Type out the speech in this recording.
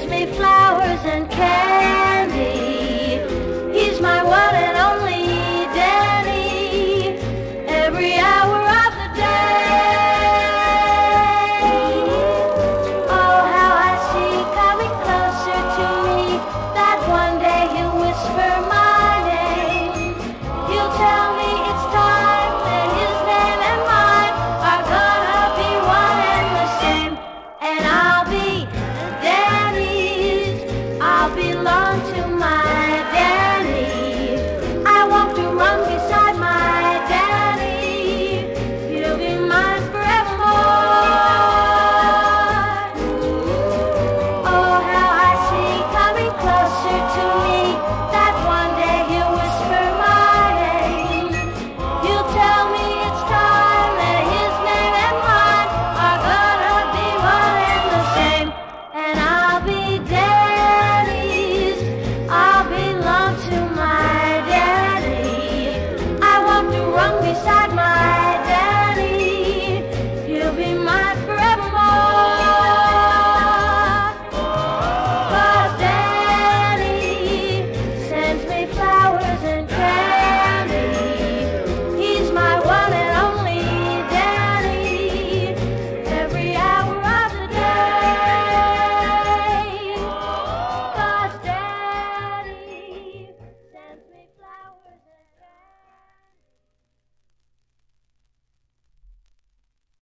gives me flowers and care. My